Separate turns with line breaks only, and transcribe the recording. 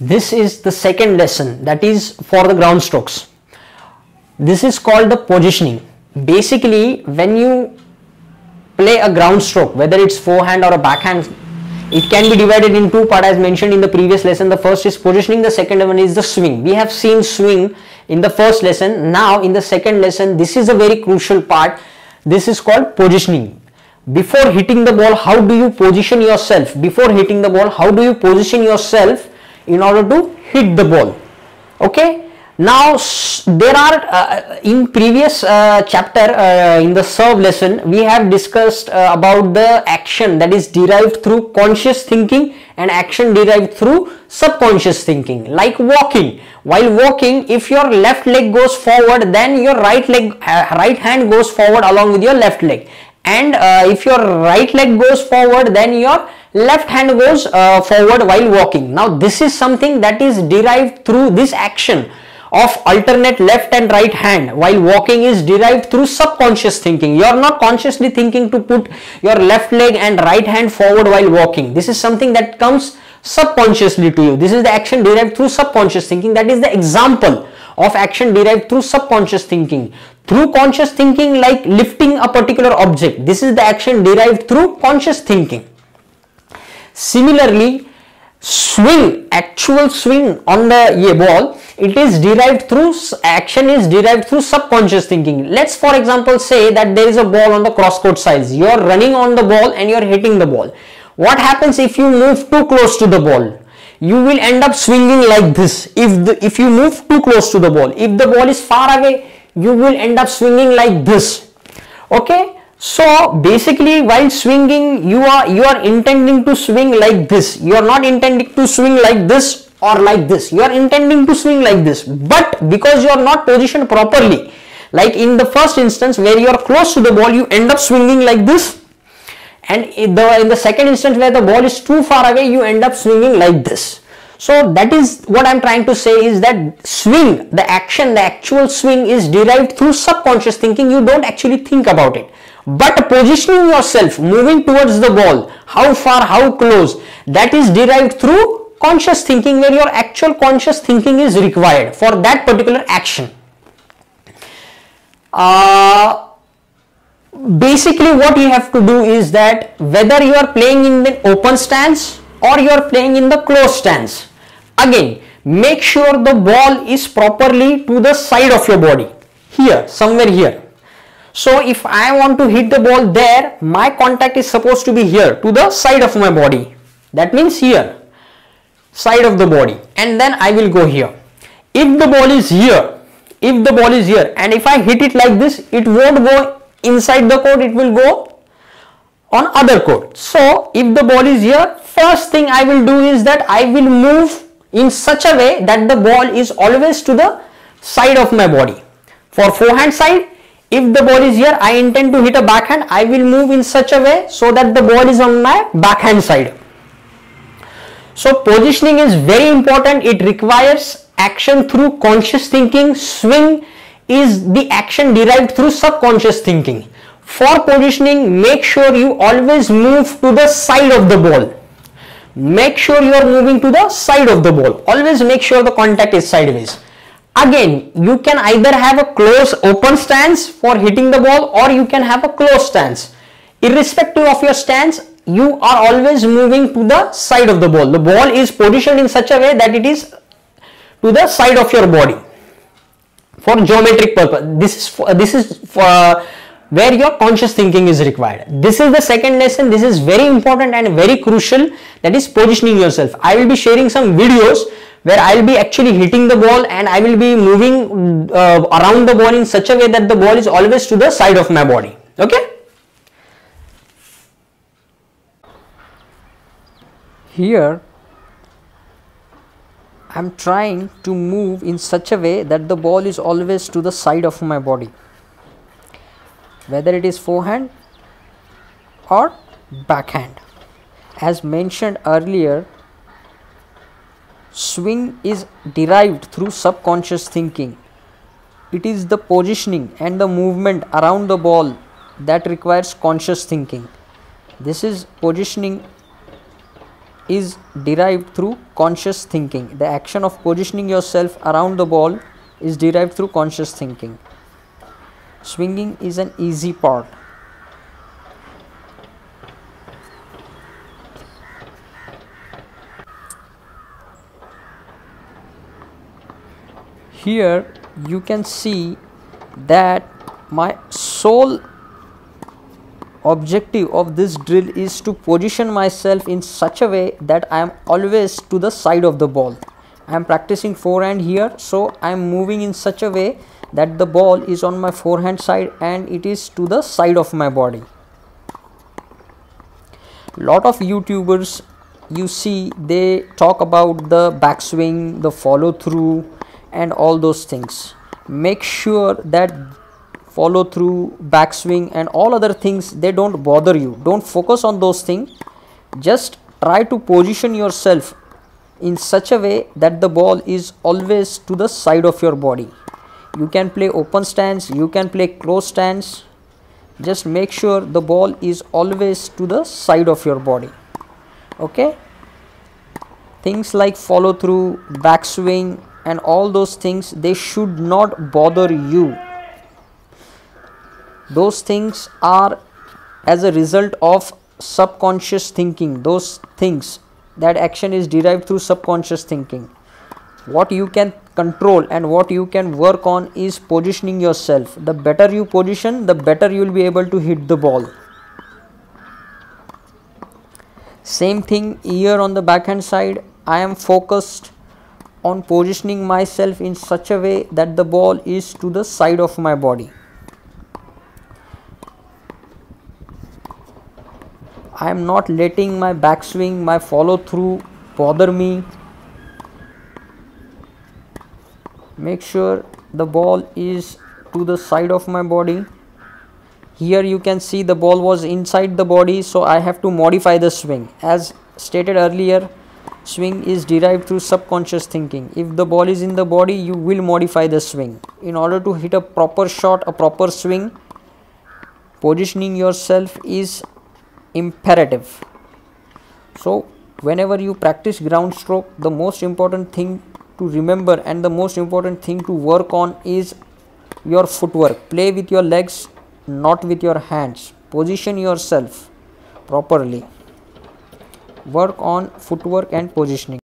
this is the second lesson that is for the ground strokes. This is called the positioning. Basically, when you play a ground stroke, whether it's forehand or a backhand, it can be divided in two parts as mentioned in the previous lesson. The first is positioning, the second one is the swing. We have seen swing in the first lesson. Now in the second lesson, this is a very crucial part. This is called positioning before hitting the ball how do you position yourself before hitting the ball how do you position yourself in order to hit the ball. Okay? Now there are uh, in previous uh, chapter uh, in the serve lesson we have discussed uh, about the action that is derived through conscious thinking and action derived through subconscious thinking like walking. While walking if your left leg goes forward then your right leg uh, right hand goes forward along with your left leg and uh, if your right leg goes forward then your left hand goes uh, forward while walking. Now this is something that is derived through this action of alternate left and right hand. While walking is derived through subconscious thinking. You are not consciously thinking to put your left leg and right hand forward while walking. This is something that comes subconsciously to you. This is the action derived through subconscious thinking. That is the example of action derived through subconscious thinking. Through conscious thinking like lifting a particular object. This is the action derived through conscious thinking. Similarly swing actual swing on the ball it is derived through action is derived through subconscious thinking. Let's for example say that there is a ball on the cross court size you are running on the ball and you are hitting the ball. What happens if you move too close to the ball you will end up swinging like this. If the, if you move too close to the ball if the ball is far away you will end up swinging like this. Okay? So basically while swinging you are you are intending to swing like this. You are not intending to swing like this or like this. You are intending to swing like this. But because you are not positioned properly like in the first instance where you are close to the ball you end up swinging like this and in the in the second instance where the ball is too far away you end up swinging like this so that is what I'm trying to say is that swing, the action, the actual swing is derived through subconscious thinking. You don't actually think about it. But positioning yourself, moving towards the ball, how far, how close, that is derived through conscious thinking where your actual conscious thinking is required for that particular action. Uh, basically what you have to do is that whether you are playing in the open stance or you are playing in the close stance. Again, make sure the ball is properly to the side of your body. Here, somewhere here. So if I want to hit the ball there, my contact is supposed to be here to the side of my body. That means here, side of the body. And then I will go here. If the ball is here, if the ball is here and if I hit it like this, it won't go inside the court, it will go on other court. So if the ball is here, first thing I will do is that I will move in such a way that the ball is always to the side of my body. For forehand side, if the ball is here, I intend to hit a backhand, I will move in such a way so that the ball is on my backhand side. So positioning is very important. It requires action through conscious thinking. Swing is the action derived through subconscious thinking. For positioning, make sure you always move to the side of the ball. Make sure you are moving to the side of the ball. Always make sure the contact is sideways. Again you can either have a close open stance for hitting the ball or you can have a close stance. Irrespective of your stance you are always moving to the side of the ball. The ball is positioned in such a way that it is to the side of your body for geometric purpose this is for, this is for where your conscious thinking is required. This is the second lesson. This is very important and very crucial that is positioning yourself. I will be sharing some videos where I will be actually hitting the ball and I will be moving uh, around the ball in such a way that the ball is always to the side of my body. Okay. Here I am trying to move in such a way that the ball is always to the side of my body whether it is forehand or backhand. As mentioned earlier, swing is derived through subconscious thinking. It is the positioning and the movement around the ball that requires conscious thinking. This is positioning is derived through conscious thinking. The action of positioning yourself around the ball is derived through conscious thinking. Swinging is an easy part. Here you can see that my sole objective of this drill is to position myself in such a way that I am always to the side of the ball. I am practicing forehand here so I am moving in such a way that the ball is on my forehand side and it is to the side of my body. Lot of YouTubers you see they talk about the backswing, the follow through and all those things. Make sure that follow through backswing and all other things they don't bother you. Don't focus on those things. Just try to position yourself in such a way that the ball is always to the side of your body. You can play open stance you can play close stance. Just make sure the ball is always to the side of your body. Okay? Things like follow through backswing and all those things they should not bother you those things are as a result of subconscious thinking. Those things that action is derived through subconscious thinking. What you can control and what you can work on is positioning yourself. The better you position the better you will be able to hit the ball. Same thing here on the backhand side. I am focused on positioning myself in such a way that the ball is to the side of my body I am not letting my backswing, my follow through bother me. Make sure the ball is to the side of my body. Here you can see the ball was inside the body so I have to modify the swing. As stated earlier, swing is derived through subconscious thinking. If the ball is in the body, you will modify the swing. In order to hit a proper shot, a proper swing, positioning yourself is imperative. So whenever you practice ground stroke the most important thing to remember and the most important thing to work on is your footwork. Play with your legs not with your hands. Position yourself properly. Work on footwork and positioning